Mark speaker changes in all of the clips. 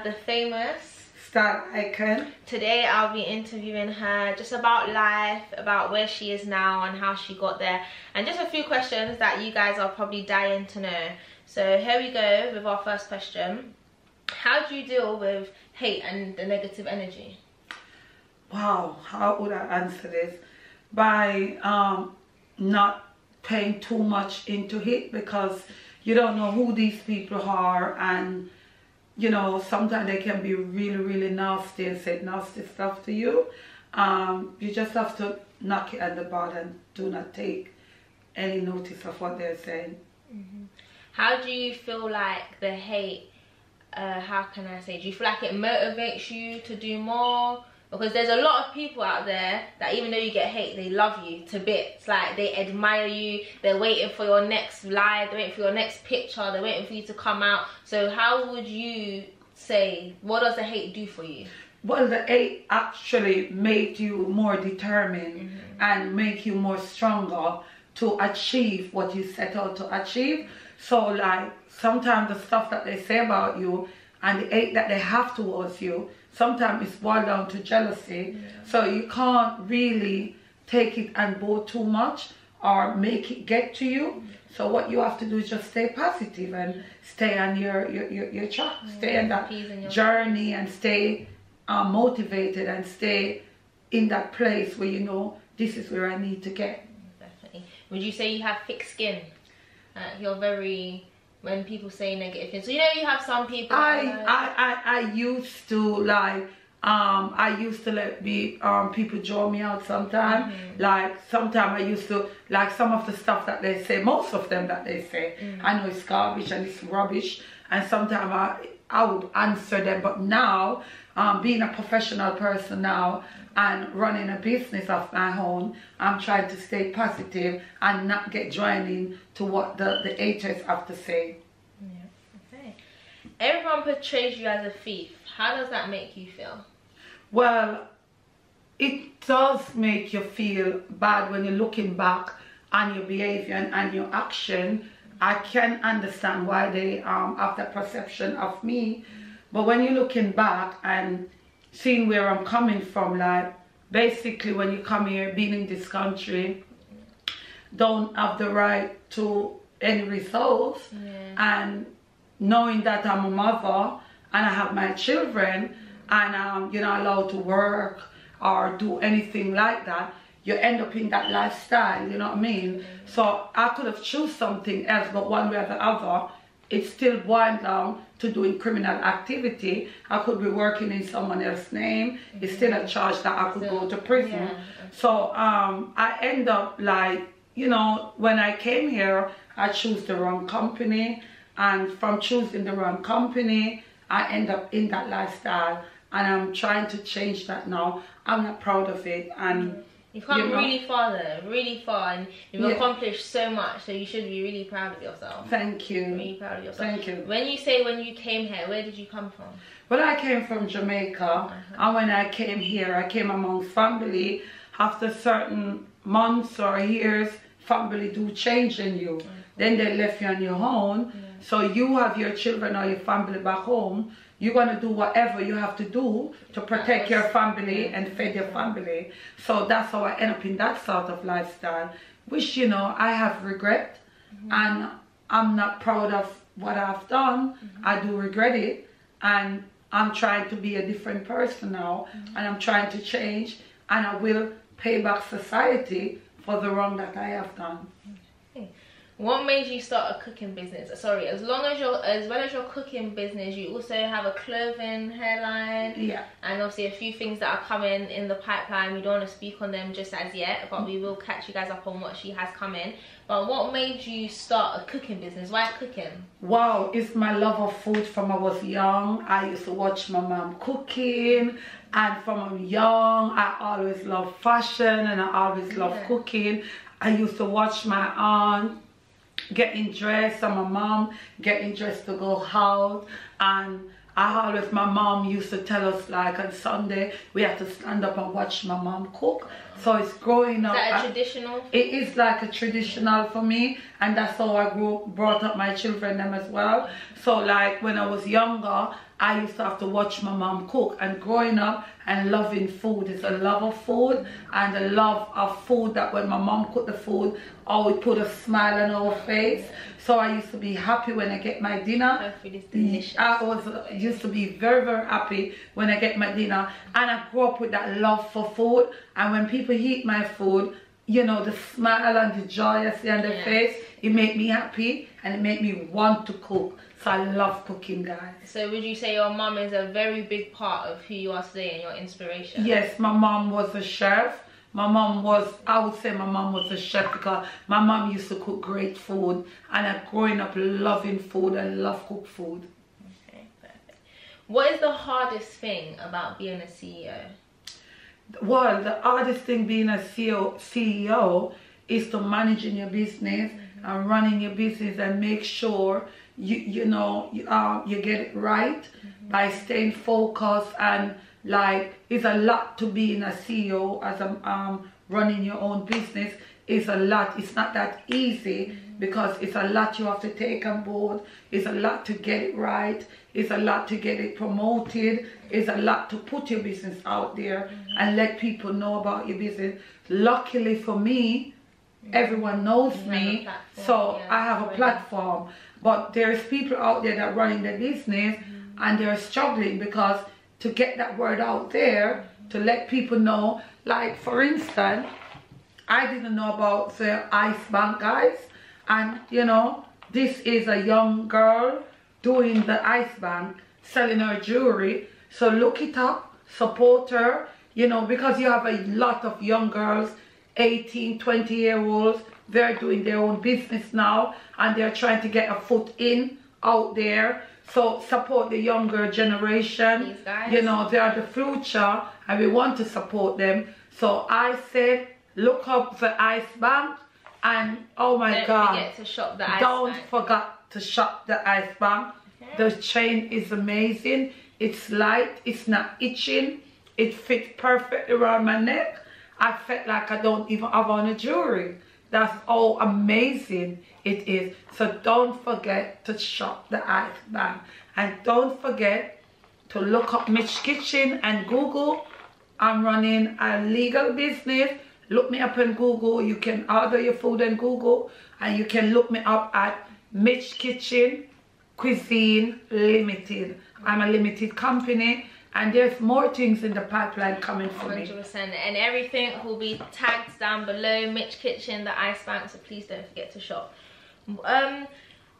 Speaker 1: have the famous
Speaker 2: style icon.
Speaker 1: Today i'll be interviewing her just about life about where she is now and how she got there and just a few questions that you guys are probably dying to know. So here we go with our first question. How do you deal with hate and the negative energy?
Speaker 2: Wow how would i answer this? By um not paying too much into it because you don't know who these people are and you know sometimes they can be really really nasty and say nasty stuff to you. Um, you just have to knock it at the bud and do not take any notice of what they're saying.
Speaker 1: Mm -hmm. how do you feel like the hate uh, how can i say do you feel like it motivates you to do more because there's a lot of people out there that even though you get hate they love you to bits. Like they admire you. They're waiting for your next live. They're waiting for your next picture. They're waiting for you to come out. So how would you say what does the hate do for you?
Speaker 2: Well the hate actually make you more determined mm -hmm. and make you more stronger to achieve what you set out to achieve. So like sometimes the stuff that they say about you and the hate that they have towards you sometimes it's boiled down to jealousy. Yeah. So you can't really take it and go too much or make it get to you. So what you have to do is just stay positive and stay on your your, your, your track, yeah. stay on that journey and stay um, motivated and stay in that place where you know this is where I need to get.
Speaker 1: Definitely. Would you say you have thick skin? Uh, you're very when people say negative things. So you know you have some people.
Speaker 2: I like, I, I I used to like um I used to let be um people draw me out sometimes. Mm -hmm. Like sometimes I used to like some of the stuff that they say, most of them that they say, mm -hmm. I know it's garbage and it's rubbish. And sometimes I I would answer them. But now, um, being a professional person now, and running a business of my own, I'm trying to stay positive and not get drawn in to what the, the haters have to say.
Speaker 1: Yeah, okay. Everyone portrays you as a thief. How does that make you feel?
Speaker 2: Well, it does make you feel bad when you're looking back on your behavior and, and your action. I can understand why they um, have that perception of me. But when you're looking back and seeing where I'm coming from, like basically when you come here, being in this country, don't have the right to any results yeah. and knowing that I'm a mother and I have my children and um, you're not allowed to work or do anything like that, you end up in that lifestyle, you know what I mean? Mm. So I could have choose something else, but one way or the other, it's still boiled down to doing criminal activity. I could be working in someone else's name. It's still a charge that I could go to prison. Yeah. So um, I end up like, you know, when I came here, I choose the wrong company. And from choosing the wrong company, I end up in that lifestyle. And I'm trying to change that now. I'm not proud of it. And
Speaker 1: You've come really far though, really far, and you've yeah. accomplished so much. So you should be really proud of yourself.
Speaker 2: Thank you.
Speaker 1: Really proud of yourself.
Speaker 2: Thank you.
Speaker 1: When you say when you came here, where did you come from?
Speaker 2: Well, I came from Jamaica, uh -huh. and when I came here, I came among family. After certain months or years, family do change in you. Uh -huh. Then they left you on your own. Yeah. So you have your children or your family back home you're going to do whatever you have to do to protect your family and feed your family. So that's how I end up in that sort of lifestyle, which, you know, I have regret mm -hmm. and I'm not proud of what I've done. Mm -hmm. I do regret it and I'm trying to be a different person now mm -hmm. and I'm trying to change and I will pay back society for the wrong that I have done.
Speaker 1: What made you start a cooking business? Sorry, as long as you're as well as your cooking business, you also have a clothing hairline.
Speaker 2: Yeah.
Speaker 1: And obviously a few things that are coming in the pipeline. We don't want to speak on them just as yet, but we will catch you guys up on what she has coming. But what made you start a cooking business? Why cooking?
Speaker 2: Wow, it's my love of food from I was young. I used to watch my mom cooking and from I'm young, I always love fashion and I always love yeah. cooking. I used to watch my aunt getting dressed and my mom getting dressed to go out and I always, my mom used to tell us like on Sunday, we have to stand up and watch my mom cook. So it's growing up.
Speaker 1: Is that a
Speaker 2: I-
Speaker 1: traditional?
Speaker 2: it is like a traditional for me and that's how I grew brought up my children them as well. So like when I was younger, I used to have to watch my mom cook and growing up and loving food. It's a love of food and a love of food that when my mom cooked the food, always put a smile on her face. So I used to be happy when I get my dinner.
Speaker 1: Her food is delicious.
Speaker 2: I was used to be very very happy when I get my dinner and I grew up with that love for food and when people eat my food you know the smile and the joy I see on their
Speaker 1: Yeah.
Speaker 2: face it made me happy and it made me want to cook so I love cooking guys
Speaker 1: So would you say your mum is a very big part of who you are today and your inspiration?
Speaker 2: yes my mom was a chef my mom was I would say my mom was a chef because my mom used to cook great food and I growing up loving food and love cook food
Speaker 1: Okay, perfect. What is the hardest thing about being a CEO?
Speaker 2: well, the hardest thing being a CEO, CEO is to managing your business mm-hmm. and running your business and make sure you you know you, um, you get it right by staying focused and like it's a lot to be in a CEO as a um running your own business. Is a lot. It's not that easy because it's a lot you have to take on board. It's a lot to get it right. It's a lot to get it promoted. It's a lot to put your business out there and let people know about your business. Luckily for me everyone knows
Speaker 1: You
Speaker 2: me so
Speaker 1: yeah,
Speaker 2: i have a platform but there's people out there that running their business and they're struggling because to get that word out there to let people know like for instance I didn't know about the Ice Bank guys. And you know, this is a young girl doing the Ice Bank, selling her jewelry. So look it up, support her, you know, because you have a lot of young girls, 18, 20 year olds, they're doing their own business now and they're trying to get a foot in out there. So support the younger generation.
Speaker 1: These guys.
Speaker 2: You know, they are the future and we want to support them. So I said, look up the Ice Bank and oh my
Speaker 1: Don't
Speaker 2: God.
Speaker 1: forget to shop the ice
Speaker 2: Don't
Speaker 1: bank.
Speaker 2: forget to shop the Ice Bank. The chain is amazing. It's light. It's not itching. It fits perfectly around my neck. I felt like I don't even have on a jewelry. That's how amazing it is. So don't forget to shop the Ice Bank. And don't forget to look up Mitch Kitchen and Google. I'm running a legal business. Look me up in Google. You can order your food in Google and you can look me up at Mitch Kitchen Cuisine Limited. I'm a limited company and there's more things in the pipeline coming for me.
Speaker 1: 100% and everything will be tagged down below. Mitch kitchen the ice bank so please don't forget to shop. Um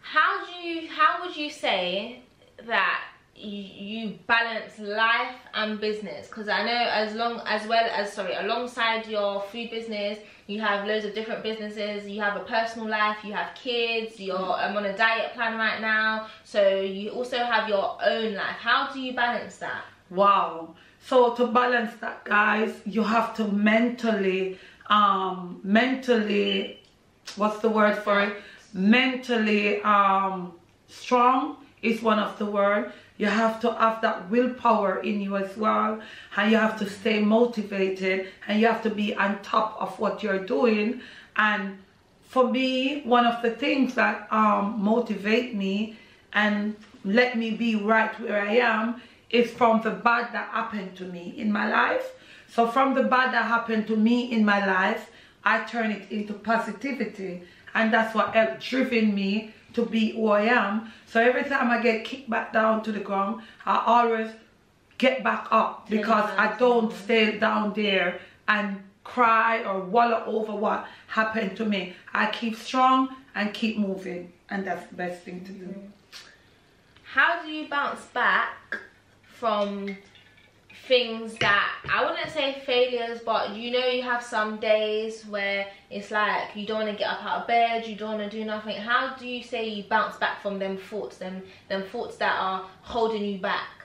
Speaker 1: how do you how would you say that you, you balance life and business? Because i know as long as well as sorry alongside your food business you have loads of different businesses. You have a personal life you have kids you're i'm on a diet plan right now. So you also have your own life. How do you balance that
Speaker 2: Wow. So to balance that, guys, you have to mentally, um, mentally, what's the word for it? Mentally, um, strong is one of the word. You have to have that willpower in you as well, and you have to stay motivated, and you have to be on top of what you're doing. And for me, one of the things that um, motivate me and let me be right where I am is from the bad that happened to me in my life. So from the bad that happened to me in my life, I turn it into positivity. And that's what helped driven me to be who I am. So every time I get kicked back down to the ground, I always get back up because I don't stay down there and cry or wallow over what happened to me. I keep strong and keep moving. And that's the best thing to do.
Speaker 1: how do you bounce back from things that I wouldn't say failures, but you know you have some days where it's like you don't want to get up out of bed, you don't want to do nothing. How do you say you bounce back from them thoughts, them them thoughts that are holding you back?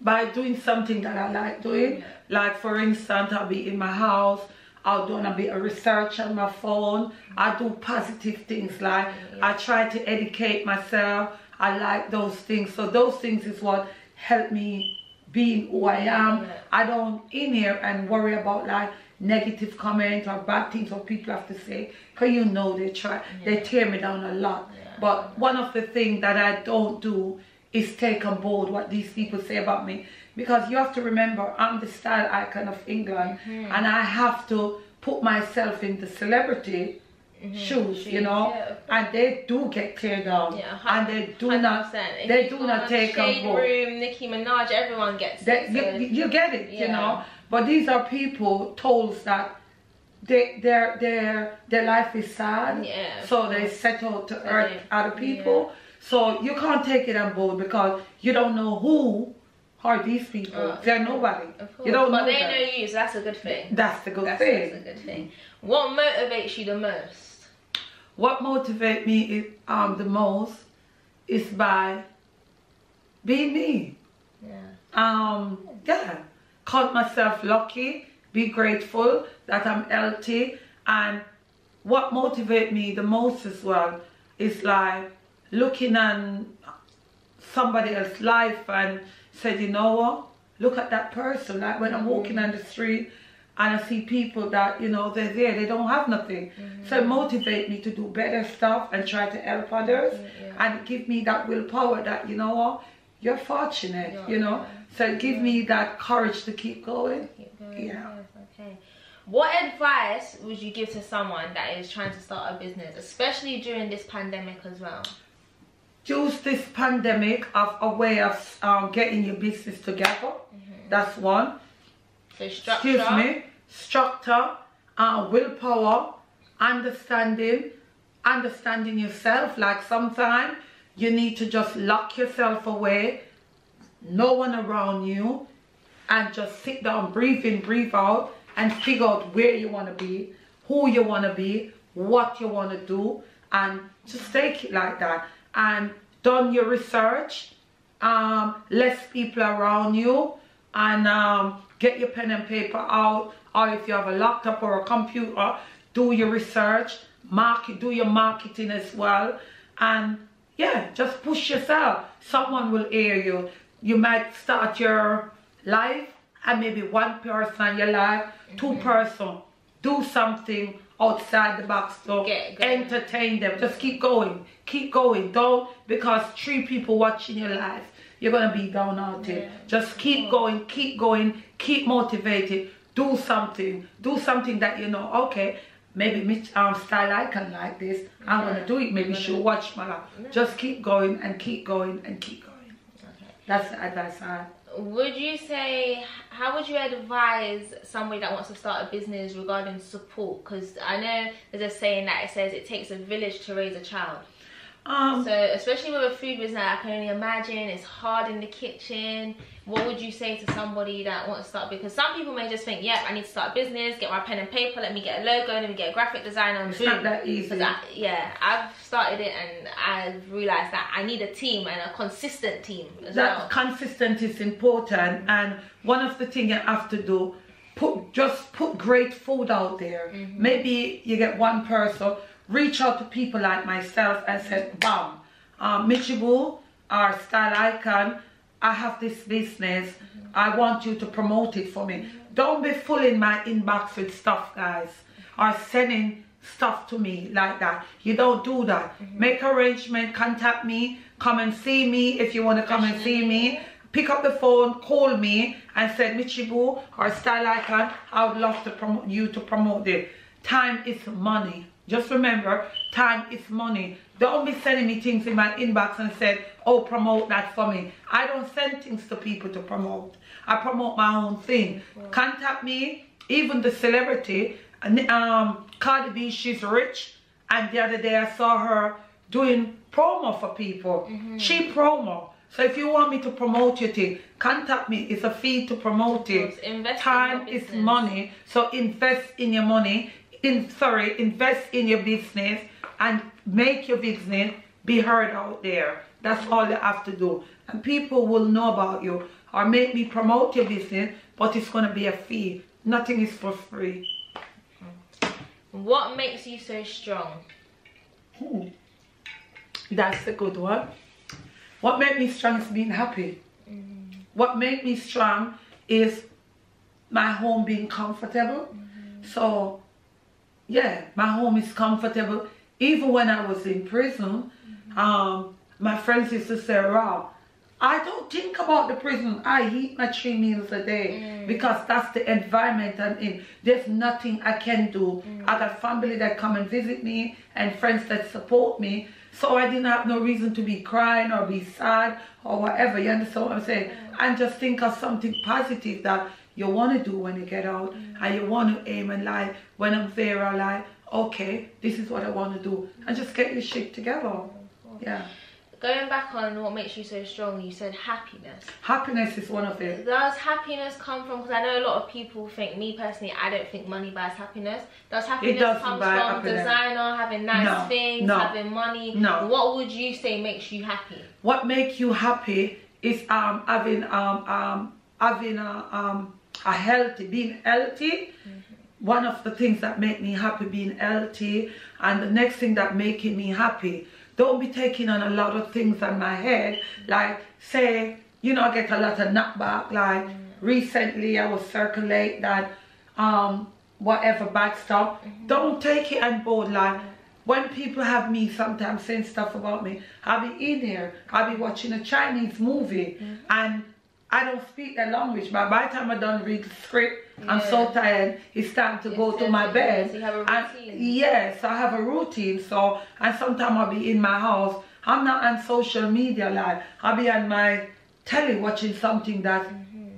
Speaker 2: by doing something that I like doing. Like for instance, I'll be in my house, I'll do a bit of research on my phone. I do positive things like I try to educate myself. I like those things. So those things is what help me being who I am. I don't in here and worry about like negative comments or bad things or people have to say. Cause you know they try, they tear me down a lot. But one of the things that I don't do is take on board what these people say about me. Because you have to remember, I'm the style icon of England
Speaker 1: Mm-hmm.
Speaker 2: and I have to put myself in the celebrity shoes, you
Speaker 1: Shoes,
Speaker 2: know,
Speaker 1: Mm-hmm. yeah,
Speaker 2: and they do get teared down,
Speaker 1: Yeah,
Speaker 2: and they do not,
Speaker 1: 100%. If
Speaker 2: they do not take
Speaker 1: Shade. Room, Nicki Minaj, everyone gets
Speaker 2: They,
Speaker 1: it.
Speaker 2: you,
Speaker 1: so-
Speaker 2: you get it, you know. But these are people told that they, their their their life is sad,
Speaker 1: Yeah,
Speaker 2: so they set out to
Speaker 1: So
Speaker 2: hurt other people. So you can't take it on board because you don't know who are these people.
Speaker 1: Oh,
Speaker 2: They're nobody. You don't
Speaker 1: but
Speaker 2: know
Speaker 1: they
Speaker 2: them.
Speaker 1: know you, so that's a good thing.
Speaker 2: That's the good
Speaker 1: That's,
Speaker 2: thing.
Speaker 1: that's a good thing. What motivates you the most?
Speaker 2: What motivates me is, um, the most is by being me.
Speaker 1: Yeah.
Speaker 2: Um, yeah, count myself lucky, be grateful that I'm healthy, and what motivates me the most as well is like looking at somebody else's life and said, you know what, look at that person. Like when I'm walking on the street and I see people that, you know, they're there, they don't have nothing. So it motivate me to do better stuff and try to help others
Speaker 1: Yeah.
Speaker 2: and give me that willpower that, you know what, you're fortunate,
Speaker 1: Yeah,
Speaker 2: you know.
Speaker 1: yeah.
Speaker 2: So give me that courage to keep going.
Speaker 1: Keep going.
Speaker 2: Yeah.
Speaker 1: Okay. What advice would you give to someone that is trying to start a business, especially during this pandemic as well?
Speaker 2: Use this pandemic as a way of um, getting your business together. That's one.
Speaker 1: So structure.
Speaker 2: Excuse me. Structure, uh, willpower, understanding, understanding yourself. Like sometimes you need to just lock yourself away, no one around you, and just sit down, breathe in, breathe out, and figure out where you want to be, who you want to be, what you want to do, and just take it like that. And done your research, um, less people around you, and um, get your pen and paper out, or if you have a laptop or a computer, do your research, market, do your marketing as well, and yeah, just push yourself. Someone will hear you. You might start your life and maybe one person in your life, two person, do something outside the box to
Speaker 1: Get
Speaker 2: entertain them. Just keep going, keep going. Don't because three people watching your life, you're gonna be downhearted.
Speaker 1: Yeah.
Speaker 2: Just keep going, keep going, keep motivated. Do something, do something that you know. Okay, maybe Mitch um style icon like this. I'm
Speaker 1: Yeah.
Speaker 2: gonna do it. Maybe she'll watch my life. Just keep going and keep going and keep going.
Speaker 1: Okay.
Speaker 2: That's the advice I have.
Speaker 1: Would you say, how would you advise somebody that wants to start a business regarding support? Because I know there's a saying that it says it takes a village to raise a child.
Speaker 2: Um,
Speaker 1: So, especially with a food business, I can only imagine it's hard in the kitchen. What would you say to somebody that wants to start? Because some people may just think, yep, I need to start a business, get my pen and paper, let me get a logo, let me get a graphic designer. and
Speaker 2: It's not that easy.
Speaker 1: I- yeah, I've started it and I've realized that I need a team and a consistent team as
Speaker 2: that
Speaker 1: well.
Speaker 2: consistent is important and one of the things you have to do put just put great food out there
Speaker 1: Mm-hmm.
Speaker 2: maybe you get one person reach out to people like myself and say bam um, Michibu our style icon I have this business. I want you to promote it for me. Don't be fooling my inbox with stuff guys. Or sending stuff to me like that. You don't do that.
Speaker 1: Mm-hmm.
Speaker 2: make arrangement contact me come and see me if you want to come and see me. Pick up the phone call me and say michibu or style icon i would love to promote you to promote it. Time is money just remember time is money. Don't be sending me things in my inbox and said, oh promote that for me. I don't send things to people to promote. I promote my own thing. Contact me even the celebrity. Um cardi b she's rich. And the other day i saw her doing promo for people. She promo. So if you want me to promote your thing contact me. It's a fee to promote it. Time is money. So invest in your money in sorry invest in your business and make your business be heard out there that's all you have to do and people will know about you or make me promote your business but it's going to be a fee nothing is for free
Speaker 1: What makes you so strong?
Speaker 2: Hmm. That's a good one. What made me strong is being happy. what made me strong is my home being comfortable. Mm-hmm. So, yeah, my home is comfortable. Even when I was in prison, mm-hmm. um, my friends used to say, Rob, I don't think about the prison. I eat my three meals a day mm. because that's the environment I'm in. There's nothing I can do. Mm. I got family that come and visit me and friends that support me. So I didn't have no reason to be crying or be sad or whatever. You understand what I'm saying? Mm. And just think of something positive that you want to do when you get out mm. and you want to aim in life. When I'm there, I like, okay, this is what I want to do. And just get your shit together. Yeah
Speaker 1: going back on what makes you so strong you said happiness
Speaker 2: happiness is one of it
Speaker 1: does happiness come from because i know a lot of people think me personally i don't think money buys happiness does happiness come from happiness. designer having nice no, things no, having money no what would you say makes you happy
Speaker 2: what makes you happy is um having um um having a um a healthy being healthy mm -hmm. one of the things that make me happy being healthy and the next thing that making me happy don't be taking on a lot of things on my head. Like, say, you know, I get a lot of knockback. Like, mm. recently I was circulate that, um, whatever bad stuff. Mm -hmm. Don't take it on board. Like, when people have me sometimes saying stuff about me, I'll be in here, I'll be watching a Chinese movie, mm -hmm. and I don't speak that language, but by the time I done read the script, yeah. I'm so tired. It's time to go to my bed.
Speaker 1: So you have a routine.
Speaker 2: And yes, I have a routine. So, and sometimes I'll be in my house. I'm not on social media like I'll be on my telly watching something that mm -hmm.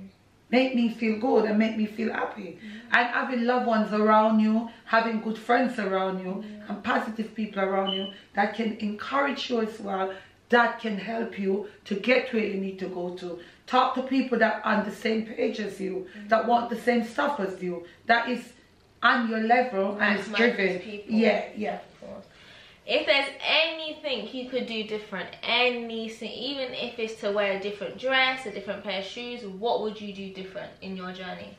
Speaker 2: make me feel good and make me feel happy. Mm -hmm. And having loved ones around you, having good friends around you, yeah. and positive people around you that can encourage you as well, that can help you to get where you need to go to. Talk to people that are on the same page as you, mm -hmm. that want the same stuff as you, that is on your level and is driven. People. Yeah, yeah.
Speaker 1: If there's anything you could do different, anything, even if it's to wear a different dress, a different pair of shoes, what would you do different in your journey?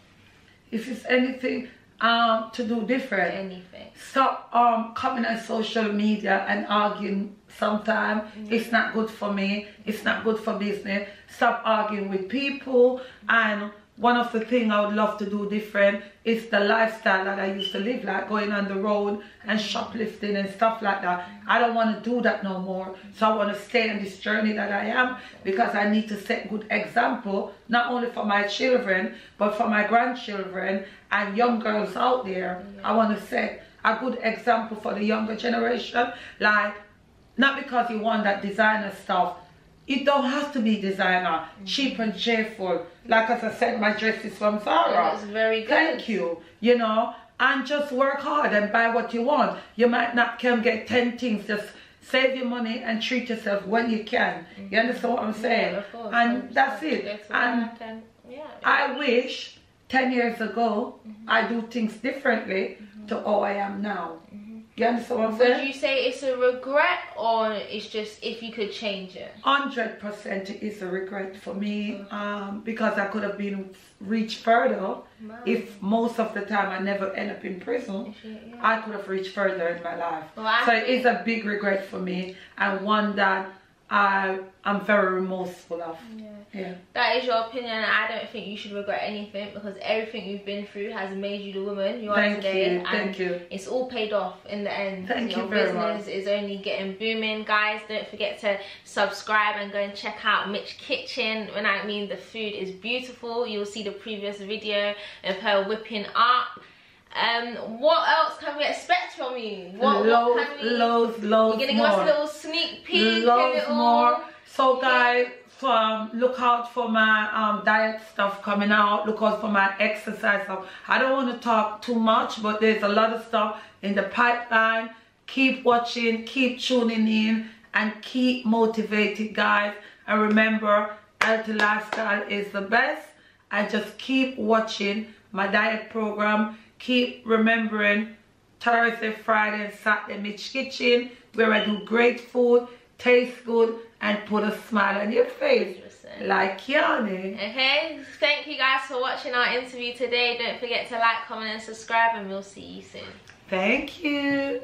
Speaker 2: If it's anything, um, to do different.
Speaker 1: Anything.
Speaker 2: Stop um, coming on social media and arguing sometimes. Mm -hmm. It's not good for me. It's not good for business. Stop arguing with people and one of the things I would love to do different is the lifestyle that I used to live like going on the road and shoplifting and stuff like that. I don't want to do that no more. So I want to stay on this journey that I am because I need to set good example not only for my children but for my grandchildren and young girls out there. I want to set a good example for the younger generation like not because you want that designer stuff it don't have to be designer, mm -hmm. cheap and cheerful. Like as I said, my dress is from Zara.
Speaker 1: It's very good.
Speaker 2: Thank you. You know, and just work hard and buy what you want. You might not can get 10 things, just save your money and treat yourself when you can. Mm -hmm. You understand what I'm saying?
Speaker 1: Yeah.
Speaker 2: And that's it. And yeah, I wish 10 years ago, mm -hmm. I do things differently mm-hmm. to how I am now. Mm-hmm. You understand what I'm saying?
Speaker 1: Would you say it's a regret or it's just if you could change it?
Speaker 2: 100% is a regret for me mm. um, because I could have been reached further if most of the time I never end up in prison. Yeah. I could have reached further in my life. Well, so it's a big regret for me and one that I I'm very remorseful of. Yeah. Yeah.
Speaker 1: That is your opinion and I don't think you should regret anything because everything you've been through has made you the woman you are
Speaker 2: Thank
Speaker 1: today.
Speaker 2: You. And Thank you.
Speaker 1: It's all paid off in the end.
Speaker 2: Thank
Speaker 1: your
Speaker 2: you very
Speaker 1: business
Speaker 2: much.
Speaker 1: is only getting booming. Guys, don't forget to subscribe and go and check out Mitch Kitchen. When I mean the food is beautiful, you'll see the previous video of her whipping up um, what else can we expect from you? What,
Speaker 2: loads,
Speaker 1: what can we,
Speaker 2: loads, loads
Speaker 1: You're gonna
Speaker 2: more.
Speaker 1: give us a little sneak peek.
Speaker 2: Loads more. So guys, um, look out for my um, diet stuff coming out. Look out for my exercise stuff. I don't want to talk too much, but there's a lot of stuff in the pipeline. Keep watching, keep tuning in, and keep motivated, guys. And remember, healthy lifestyle is the best. And just keep watching my diet program keep remembering Thursday, Friday, and Saturday Mitch Kitchen, where I do great food, taste good, and put a smile on your face. 100%. Like Kiani.
Speaker 1: Okay, thank you guys for watching our interview today. Don't forget to like, comment, and subscribe, and we'll see you soon.
Speaker 2: Thank you.